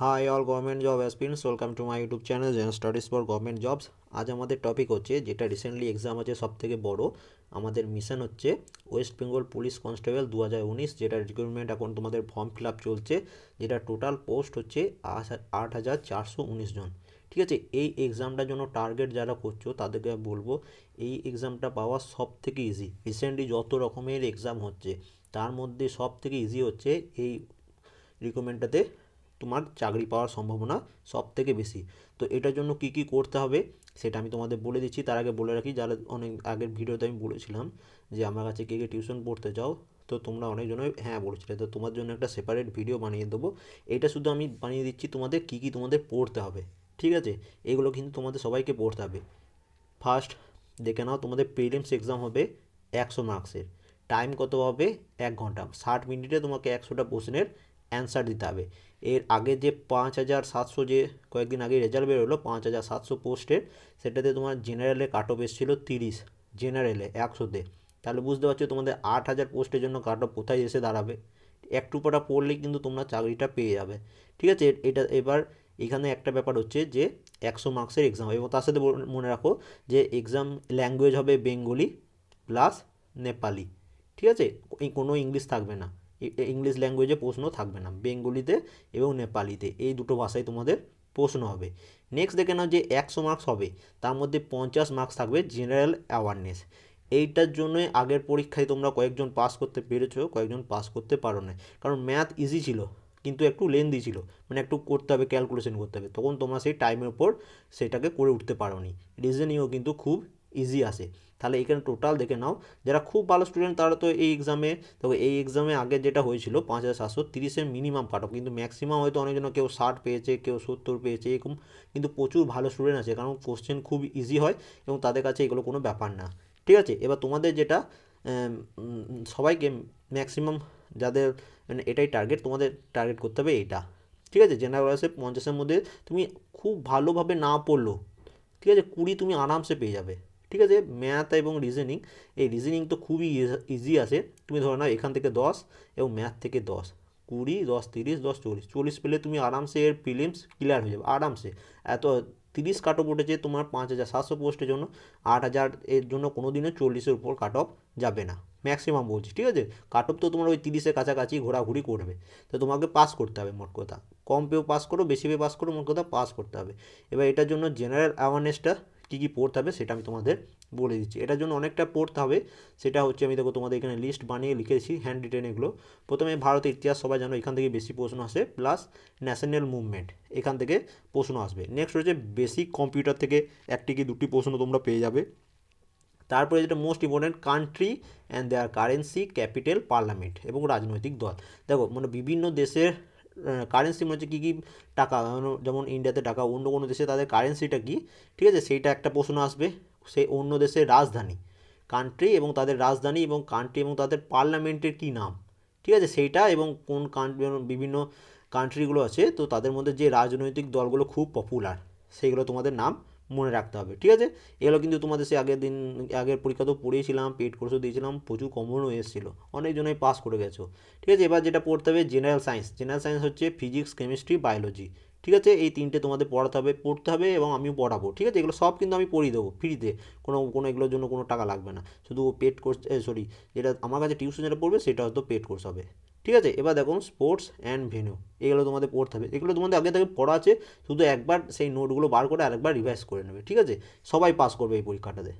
Hi all government job aspirants welcome to my YouTube channel Gen studies for government jobs আজ আমাদের topic হচ্ছে, যেটা recently exam আছে সব থেকে বড়। আমাদের মিশন হচ্ছে ওয়েস্ট বেঙ্গল পুলিশ কনস্টেবল দু হাজার উনিশ, যেটা রিক্রুটমেন্ট এখন তোমাদের ফর্ম ফিল আপ চলছে, যেটা টোটাল পোস্ট হচ্ছে আট হাজার চারশো উনিশ জন। ঠিক আছে, এই এক্সামটার জন্য টার্গেট যারা করছ, তাদেরকে বলব, এই এক্সামটা পাওয়া সব থেকে ইজি রিসেন্টলি যত রকমের এক্সাম হচ্ছে, তার মধ্যে সব থেকে ইজি হচ্ছে এই রিকমেন্ডটাতে তোমার চাকরি পাওয়ার সম্ভাবনা সব থেকে বেশি। তো এটার জন্য কি কি করতে হবে সেটা আমি তোমাদের বলে দিচ্ছি। তার আগে বলে রাখি, যারা অনেক আগের ভিডিওতে আমি বলেছিলাম যে আমার কাছে কে কে টিউশন পড়তে চাও তো তোমরা অনেকজনই হ্যাঁ বলেছিলে। তো তোমার জন্য একটা সেপারেট ভিডিও বানিয়ে দেবো। এটা শুধু আমি বানিয়ে দিচ্ছি তোমাদের কী কী তোমাদের পড়তে হবে, ঠিক আছে? এগুলো কিন্তু তোমাদের সবাইকে পড়তে হবে। ফার্স্ট দেখে নাও তোমাদের প্রিলিমস এক্সাম হবে একশো মার্কসের টাইম কত হবে? এক ঘণ্টা। ষাট মিনিটে তোমাকে একশোটা প্রশ্নের অ্যান্সার দিতে হবে। এর আগে যে পাঁচ হাজার সাতশো যে কয়েকদিন আগে রেজাল্ট বেরোলো, পাঁচ হাজার সাতশো পোস্টের, সেটাতে তোমার জেনারেলে কাট অফ এসেছিল তিরিশ জেনারেলে একশোতে। তাহলে বুঝতে পারছ তোমাদের আট হাজার পোস্টের জন্য কাট অফ কোথায় এসে দাঁড়াবে। একটু পটা পড়লেই কিন্তু তোমরা চাকরিটা পেয়ে যাবে। ঠিক আছে? এটা এবার এখানে একটা ব্যাপার হচ্ছে যে একশো মার্কসের এক্সাম এবং তার সাথে মনে রাখো যে এক্সাম ল্যাঙ্গুয়েজ হবে বেঙ্গলি প্লাস নেপালি ঠিক আছে? কোনো ইংলিশ থাকবে না। ইংলিশ ল্যাঙ্গুয়েজে প্রশ্ন থাকবে না, বেঙ্গলিতে এবং নেপালিতে, এই দুটো ভাষায় তোমাদের প্রশ্ন হবে। নেক্সট দেখে নাও যে একশো মার্কস হবে, তার মধ্যে পঞ্চাশ মার্কস থাকবে জেনারেল অ্যাওয়ারনেস এইটার জন্যই আগের পরীক্ষায় তোমরা কয়েকজন পাস করতে পেরেছ, কয়েকজন পাস করতে পারো না কারণ ম্যাথ ইজি ছিল, কিন্তু একটু লেন্দি ছিল মানে একটু করতে হবে ক্যালকুলেশন করতে হবে, তখন তোমরা সেই টাইমের উপর সেটাকে করে উঠতে পারো নি রিজনিংও কিন্তু খুব ইজি আসে। তাহলে এখানে টোটাল দেখে নাও, যারা খুব ভালো স্টুডেন্ট তারা তো এই এক্সামে তো এই এক্সামে আগে যেটা হয়েছিল পাঁচ হাজার সাতশো তিরিশের মিনিমাম কাট কিন্তু ম্যাক্সিমাম হয়তো অনেকজন কেউ ষাট পেয়েছে, কেউ সত্তর পেয়েছে, এরকম, কিন্তু প্রচুর ভালো স্টুডেন্ট আছে, কারণ কোশ্চেন খুব ইজি হয় এবং তাদের কাছে এগুলো কোনো ব্যাপার না। ঠিক আছে? এবার তোমাদের যেটা সবাইকে ম্যাক্সিমাম যাদের মানে এটাই টার্গেট তোমাদের টার্গেট করতে হবে এইটা। ঠিক আছে? জেনারেল ওয়াইসে পঞ্চাশের মধ্যে তুমি খুব ভালোভাবে না পড়ল ঠিক আছে? কুড়ি তুমি আরামসে পেয়ে যাবে। ঠিক আছে? ম্যাথ এবং রিজনিং এই রিজনিং তো খুবই ইজি আছে। তুমি ধরো না এখান থেকে দশ এবং ম্যাথ থেকে দশ। কুড়ি, দশ, তিরিশ, দশ, চল্লিশ। চল্লিশ পেলে তুমি আরামসে এর প্রিলিমস ক্লিয়ার হয়ে যাবে, আরামসে। এত তিরিশ কাট অফ উঠেছে তোমার পাঁচ হাজার সাতশো পোস্টের জন্য। আট হাজার এর জন্য কোনো দিনও চল্লিশের উপর কাট অফ যাবে না। ম্যাক্সিমাম বলছি, ঠিক আছে? কাট অফ তো তোমার ওই তিরিশের কাছাকাছি ঘোরাঘুরি করবে। তো তোমাকে পাস করতে হবে মোট কথা। কম পেয়েও পাস করো, বেশি পেয়ে পাস করো, মোট কথা পাস করতে হবে। এবার এটার জন্য জেনারেল অ্যাওয়ারনেসটা কী কী পড়তে হবে সেটা আমি তোমাদের বলে দিচ্ছি। এটার জন্য অনেকটা পড়তে হবে। সেটা হচ্ছে আমি দেখো তোমাদের এখানে লিস্ট বানিয়ে লিখেছি হ্যান্ড রিটেন এগুলো। প্রথমে ভারতের ইতিহাস সবাই জানো, এখান থেকে বেশি প্রশ্ন আসে প্লাস ন্যাশনাল মুভমেন্ট এখান থেকে প্রশ্ন আসবে। নেক্সট হচ্ছে বেসিক কম্পিউটার থেকে একটি কি দুটি প্রশ্ন তোমরা পেয়ে যাবে। তারপরে যেটা most important country and their currency capital parliament এবং রাজনৈতিক দল। দেখো মানে বিভিন্ন দেশের কারেন্সি মানে হচ্ছে কী কী টাকা? যেমন ইন্ডিয়াতে টাকা, অন্য কোনো দেশে তাদের কারেন্সিটা কী? ঠিক আছে, সেইটা একটা প্রশ্ন আসবে। সেই অন্য দেশের রাজধানী কান্ট্রি এবং তাদের রাজধানী এবং কান্ট্রি এবং তাদের পার্লামেন্টের কী নাম? ঠিক আছে, সেইটা এবং কোন কান্ট্রি বিভিন্ন কান্ট্রিগুলো আছে, তো তাদের মধ্যে যে রাজনৈতিক দলগুলো খুব পপুলার সেইগুলো তোমাদের নাম মনে রাখতে হবে, ঠিক আছে? এগুলো কিন্তু তোমাদের সে আগের দিন, আগের পরীক্ষা তো পড়িয়েছিলাম পেড কোর্সও দিয়েছিলাম, প্রচুর কমনও এসেছিল অনেকজনই পাস করে গেছো, ঠিক আছে? এবার যেটা পড়তে হবে জেনারেল সায়েন্স জেনারেল সায়েন্স হচ্ছে ফিজিক্স কেমিস্ট্রি বায়োলজি ঠিক আছে? এই তিনটে তোমাদের পড়াতে হবে, পড়তে হবে এবং আমিও পড়াবো, ঠিক আছে? এগুলো সব কিন্তু আমি পড়িয়ে দেবো ফ্রিতে কোনো কোনো এগুলোর জন্য কোনো টাকা লাগবে না, শুধু পেড কোর্স সরি যেটা আমার কাছে টিউশন যেটা পড়বে, সেটা হয়তো পেড কোর্স হবে। ঠিক আছে? এবার দেখো স্পোর্টস অ্যান্ড ভেনিউ এগুলো তোমাদের পড়তে হবে। এগুলো তোমাদের আগে থেকে পড়া আছে, শুধু একবার সেই নোটগুলো বার করে আরেকবার রিভাইজ করে নেবে, ঠিক আছে? সবাই পাস করবে এই পরীক্ষাটাতে,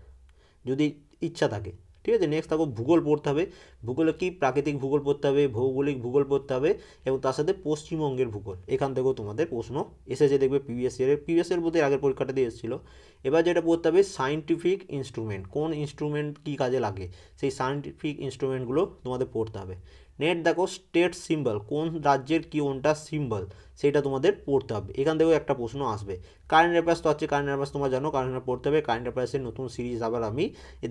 যদি ইচ্ছা থাকে, ঠিক আছে? নেক্সট থাকো ভূগোল পড়তে হবে। ভূগোলে কি প্রাকৃতিক ভূগোল পড়তে হবে, ভৌগোলিক ভূগোল পড়তে হবে, এবং তার সাথে পশ্চিমবঙ্গের ভূগোল, এখান থেকেও তোমাদের প্রশ্ন এসেছে, দেখবে পিভিএস ইয়ারের পিভিএস ইয়ার বলতে আগের পরীক্ষাটা দিয়ে এসেছিল। এবার যেটা পড়তে হবে সাইন্টিফিক ইনস্ট্রুমেন্ট কোন ইনস্ট্রুমেন্ট কী কাজে লাগে? সেই সাইন্টিফিক ইনস্ট্রুমেন্টগুলো তোমাদের পড়তে হবে। নেট দেখো স্টেট সিম্বল কোন রাজ্যের কি কোনটা সিম্বল সেটা তোমাদের পড়তে হবে। এখান থেকেও একটা প্রশ্ন আসবে। কারেন্ট অ্যাফেয়ার্স তো হচ্ছে কারেন্ট অ্যাফেয়ার্স তোমরা জানো কারেন্ট অ্যাফেয়ার পড়তে হবে। কারেন্ট অ্যাফেয়ার্সের নতুন সিরিজ আবার আমি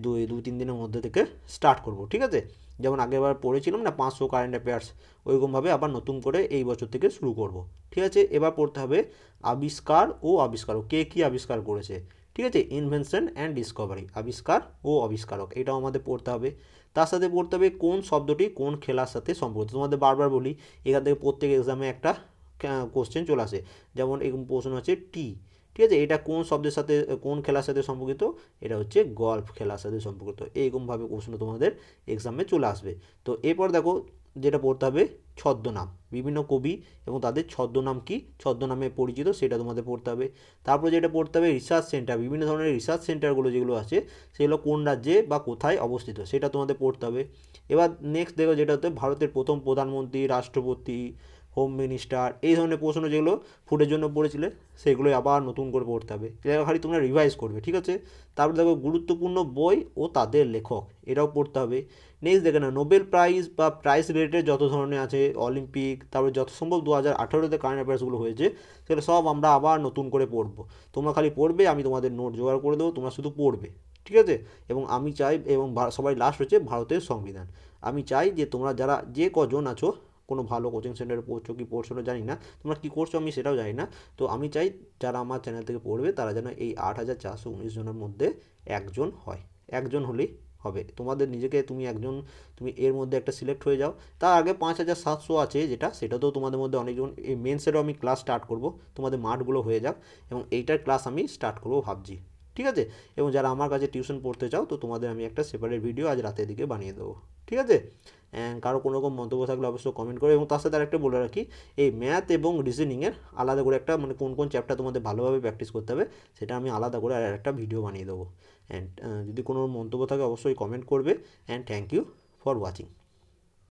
দুই তিন দিনের মধ্যে থেকে স্টার্ট করব, ঠিক আছে? যেমন আগেরবার পড়েছিলাম না, পাঁচশো কারেন্ট অ্যাফেয়ার্স ওইরকমভাবে আবার নতুন করে এই বছর থেকে শুরু করব। ঠিক আছে, এবার পড়তে হবে আবিষ্কার ও আবিষ্কারক, কে কী আবিষ্কার করেছে? ঠিক আছে ইনভেনশন অ্যান্ড ডিসকভারি আবিষ্কার ও আবিষ্কারক, এটাও আমাদের পড়তে হবে। তার সাথে পড়তে হবে কোন শব্দটি কোন খেলার সাথে সম্পর্কিত। তোমাদের বারবার বলি, এখান থেকে প্রত্যেক এক্সামে একটা কোশ্চেন চলে আসে। যেমন এরকম প্রশ্ন আছে টি ঠিক আছে? এটা কোন শব্দের সাথে, কোন খেলার সাথে সম্পর্কিত? এটা হচ্ছে গল্ফ খেলার সাথে সম্পর্কিত। এইরকমভাবে প্রশ্ন তোমাদের এক্সামে চলে আসবে। তো এরপর দেখো, যেটা পড়তে হবে, ছদ্মনাম। বিভিন্ন কবি এবং তাদের ছদ্মনাম কি? ছদ্মনামে পরিচিত, সেটা তোমাদের পড়তে হবে। তারপর যেটা পড়তে হবে রিসার্চ সেন্টার বিভিন্ন ধরনের রিসার্চ সেন্টারগুলো যেগুলো আছে, সেগুলো কোন রাজ্যে বা কোথায় অবস্থিত, সেটা তোমাদের পড়তে হবে। এবার নেক্সট দেখো, যেটা হচ্ছে ভারতের প্রথম প্রধানমন্ত্রী, রাষ্ট্রপতি হোম মিনিস্টার এই ধরনের প্রশ্ন যেগুলো ফুটের জন্য পড়েছিলে, সেগুলোই আবার নতুন করে পড়তে হবে। এটা খালি তোমরা রিভাইজ করবে, ঠিক আছে? তারপরে দেখো, গুরুত্বপূর্ণ বই ও তাদের লেখক, এটাও পড়তে হবে। নেক্সট দেখে না নোবেল প্রাইজ বা প্রাইজ রিলেটেড যত ধরনের আছে অলিম্পিক তারপরে যত সম্ভব দু হাজার আঠারোতে কারেন্ট অ্যাফেয়ার্সগুলো হয়েছে, সেগুলো সব আমরা আবার নতুন করে পড়ব। তোমরা খালি পড়বে, আমি তোমাদের নোট জোগাড় করে দেবো, তোমরা শুধু পড়বে, ঠিক আছে? এবং আমি চাই, এবং সবাই লাস্ট হচ্ছে ভারতের সংবিধান। আমি চাই যে তোমরা যারা যে কজন আছো কোনো ভালো কোচিং সেন্টারে পড়ছো কি পড়ছো না জানি না, তোমরা কী করছ আমি সেটাও জানি না। তো আমি চাই যারা আমার চ্যানেল থেকে পড়বে তারা যেন এই আট হাজার চারশো উনিশ জনের মধ্যে একজন হয়। একজন হলেই হবে। তোমাদের নিজেকে তুমি একজন, তুমি এর মধ্যে একটা সিলেক্ট হয়ে যাও। তার আগে পাঁচ হাজার সাতশো আছে যেটা সেটাতেও তোমাদের মধ্যে অনেকজন এই মেন্সেরও আমি ক্লাস স্টার্ট করব। তোমাদের মাঠগুলো হয়ে যাক এবং এইটার ক্লাস আমি স্টার্ট করব ভাবছি। ঠিক আছে? এবং যারা আমার কাছে টিউশন পড়তে চাও, তো তোমাদের আমি একটা সেপারেট ভিডিও আজ রাতের দিকে বানিয়ে দেবো। ঠিক আছে? অ্যান্ড কারও কোনো রকম মন্তব্য থাকলে অবশ্যই কমেন্ট করো এবং তার সাথে আরেকটা বলে রাখি, এই ম্যাথ এবং রিজনিংয়ের আলাদা করে একটা মানে কোন কোন চ্যাপ্টার তোমাদের ভালোভাবে প্র্যাকটিস করতে হবে, সেটা আমি আলাদা করে আর একটা ভিডিও বানিয়ে দেবো। অ্যান্ড যদি কোনো মন্তব্য থাকে অবশ্যই কমেন্ট করবে। And thank you for watching